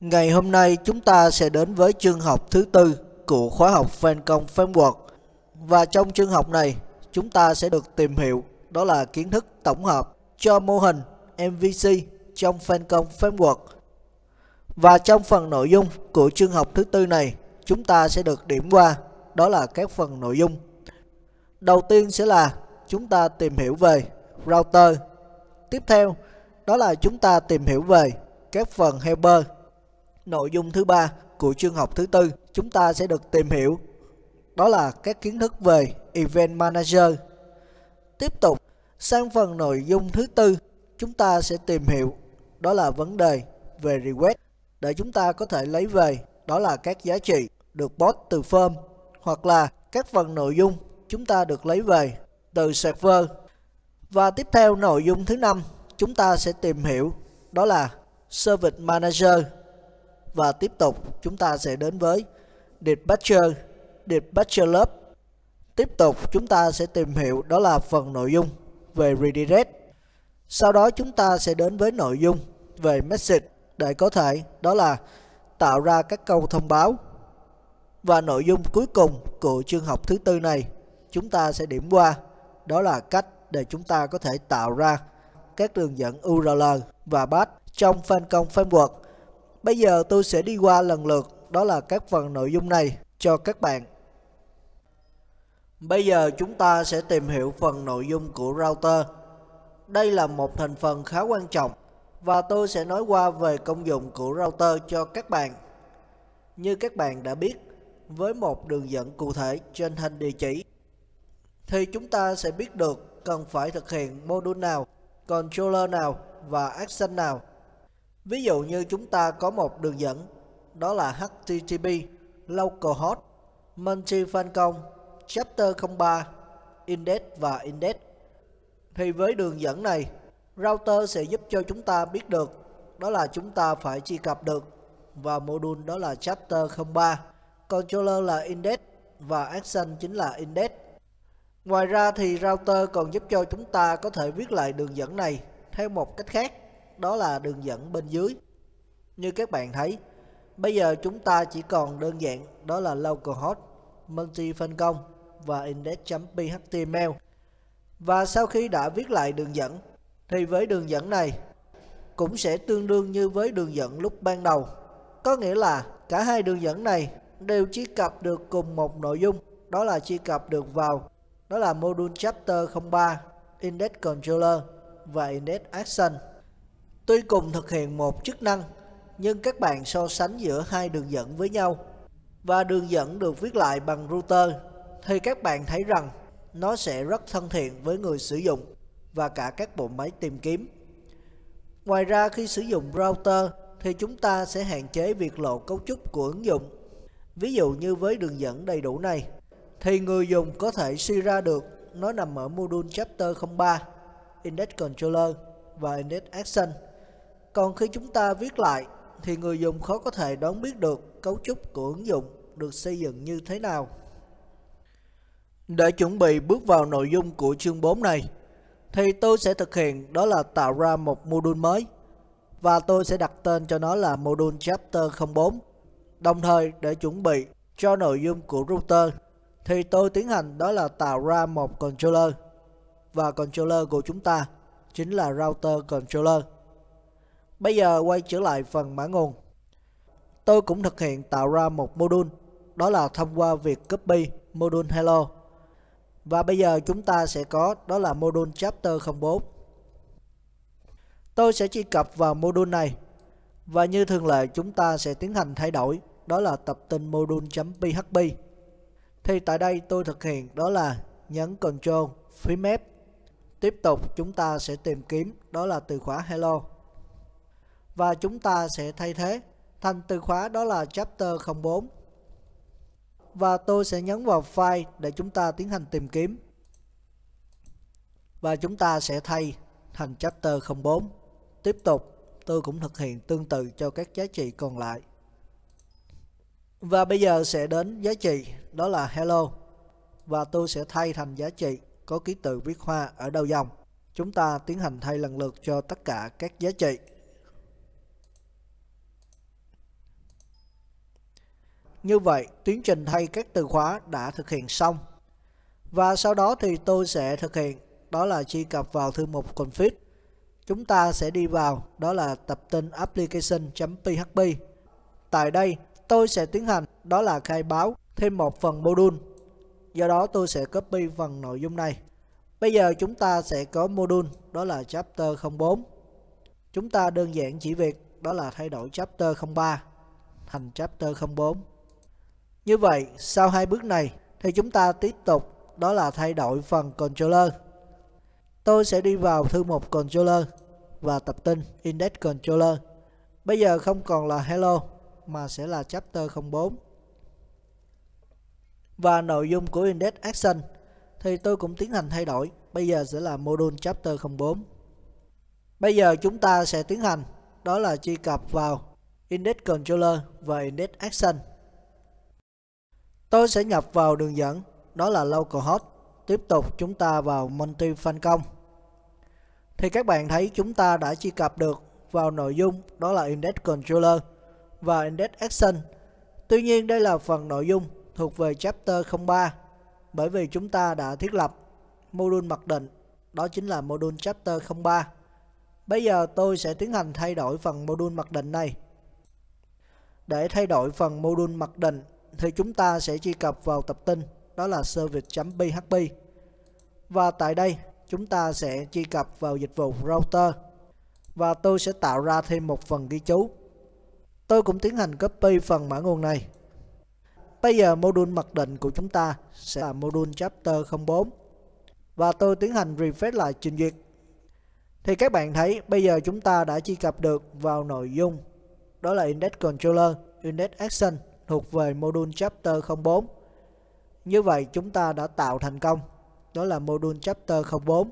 Ngày hôm nay chúng ta sẽ đến với chương học thứ tư của khóa học Fancom Framework. Và trong chương học này, chúng ta sẽ được tìm hiểu đó là kiến thức tổng hợp cho mô hình MVC trong Fancom Framework. Và trong phần nội dung của chương học thứ tư này, chúng ta sẽ được điểm qua đó là các phần nội dung. Đầu tiên sẽ là chúng ta tìm hiểu về router. Tiếp theo, đó là chúng ta tìm hiểu về các phần helper Nội dung thứ ba của chương học thứ tư, chúng ta sẽ được tìm hiểu. Đó là các kiến thức về Event Manager. Tiếp tục, sang phần nội dung thứ tư, chúng ta sẽ tìm hiểu. Đó là vấn đề về request, để chúng ta có thể lấy về. Đó là các giá trị được post từ form hoặc là các phần nội dung chúng ta được lấy về từ server. Và tiếp theo nội dung thứ năm, chúng ta sẽ tìm hiểu. Đó là Service Manager và tiếp tục chúng ta sẽ đến với Departure, Departure lớp. Tiếp tục chúng ta sẽ tìm hiểu đó là phần nội dung về Redirect. Sau đó chúng ta sẽ đến với nội dung về Message để có thể đó là tạo ra các câu thông báo. Và nội dung cuối cùng của chương học thứ tư này chúng ta sẽ điểm qua đó là cách để chúng ta có thể tạo ra các đường dẫn URL và path trong Fancom Framework Bây giờ tôi sẽ đi qua lần lượt đó là các phần nội dung này cho các bạn. Bây giờ chúng ta sẽ tìm hiểu phần nội dung của router. Đây là một thành phần khá quan trọng và tôi sẽ nói qua về công dụng của router cho các bạn. Như các bạn đã biết, với một đường dẫn cụ thể trên thanh địa chỉ thì chúng ta sẽ biết được cần phải thực hiện module nào, controller nào và action nào Ví dụ như chúng ta có một đường dẫn đó là HTTP localhost multi-fancom chapter 03 index và index. Thì với đường dẫn này, router sẽ giúp cho chúng ta biết được đó là chúng ta phải truy cập được và module đó là chapter 03, controller là index và action chính là index. Ngoài ra thì router còn giúp cho chúng ta có thể viết lại đường dẫn này theo một cách khác đó là đường dẫn bên dưới. Như các bạn thấy, bây giờ chúng ta chỉ còn đơn giản đó là localhost, multi phân công và index.phhtml. Và sau khi đã viết lại đường dẫn, thì với đường dẫn này cũng sẽ tương đương như với đường dẫn lúc ban đầu. Có nghĩa là cả hai đường dẫn này đều truy cập được cùng một nội dung, đó là truy cập được vào đó là module chapter 03, index controller và index action. Tuy cùng thực hiện một chức năng, nhưng các bạn so sánh giữa hai đường dẫn với nhau và đường dẫn được viết lại bằng router thì các bạn thấy rằng nó sẽ rất thân thiện với người sử dụng và cả các bộ máy tìm kiếm. Ngoài ra khi sử dụng router thì chúng ta sẽ hạn chế việc lộ cấu trúc của ứng dụng. Ví dụ như với đường dẫn đầy đủ này thì người dùng có thể suy ra được nó nằm ở module chapter 03, index controller và index action còn khi chúng ta viết lại thì người dùng khó có thể đoán biết được cấu trúc của ứng dụng được xây dựng như thế nào. Để chuẩn bị bước vào nội dung của chương 4 này, thì tôi sẽ thực hiện đó là tạo ra một module mới và tôi sẽ đặt tên cho nó là module chapter 04. Đồng thời để chuẩn bị cho nội dung của router thì tôi tiến hành đó là tạo ra một controller và controller của chúng ta chính là router controller. Bây giờ quay trở lại phần mã nguồn. Tôi cũng thực hiện tạo ra một module, đó là thông qua việc copy module hello. Và bây giờ chúng ta sẽ có đó là module chapter 04. Tôi sẽ truy cập vào module này và như thường lệ chúng ta sẽ tiến hành thay đổi đó là tập tin module.php. Thì tại đây tôi thực hiện đó là nhấn Ctrl phím F. Tiếp tục chúng ta sẽ tìm kiếm đó là từ khóa hello và chúng ta sẽ thay thế. Thành từ khóa đó là chapter 04 và tôi sẽ nhấn vào file để chúng ta tiến hành tìm kiếm. Và chúng ta sẽ thay thành chapter 04 tiếp tục, tôi cũng thực hiện tương tự cho các giá trị còn lại. Và bây giờ sẽ đến giá trị, đó là hello. Và tôi sẽ thay thành giá trị có ký tự viết hoa ở đầu dòng. Chúng ta tiến hành thay lần lượt cho tất cả các giá trị. Như vậy, tiến trình thay các từ khóa đã thực hiện xong. Và sau đó thì tôi sẽ thực hiện, đó là truy cập vào thư mục config. Chúng ta sẽ đi vào, đó là tập tin application.php. Tại đây, tôi sẽ tiến hành, đó là khai báo thêm một phần module. Do đó tôi sẽ copy phần nội dung này. Bây giờ chúng ta sẽ có module, đó là chapter 04. Chúng ta đơn giản chỉ việc, đó là thay đổi chapter 03 thành chapter 04. Như vậy, sau hai bước này thì chúng ta tiếp tục đó là thay đổi phần controller. Tôi sẽ đi vào thư mục controller và tập tin index controller. Bây giờ không còn là hello mà sẽ là chapter 04. Và nội dung của index action thì tôi cũng tiến hành thay đổi. Bây giờ sẽ là module chapter 04. Bây giờ chúng ta sẽ tiến hành đó là truy cập vào index controller và index action. Tôi sẽ nhập vào đường dẫn, đó là localhost. Tiếp tục chúng ta vào multi phân công. Thì các bạn thấy chúng ta đã truy cập được vào nội dung, đó là index controller và index action. Tuy nhiên, đây là phần nội dung thuộc về chapter 03 bởi vì chúng ta đã thiết lập module mặc định, đó chính là module chapter 03. Bây giờ tôi sẽ tiến hành thay đổi phần module mặc định này. Để thay đổi phần module mặc định thì chúng ta sẽ truy cập vào tập tin, đó là service.php và tại đây, chúng ta sẽ truy cập vào dịch vụ router. Và tôi sẽ tạo ra thêm một phần ghi chú. Tôi cũng tiến hành copy phần mã nguồn này. Bây giờ module mặc định của chúng ta sẽ là module chapter 04 và tôi tiến hành refresh lại trình duyệt. Thì các bạn thấy, bây giờ chúng ta đã truy cập được vào nội dung. Đó là index controller, index action thuộc về module chapter 04 như vậy chúng ta đã tạo thành công, đó là module chapter 04